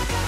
Africa.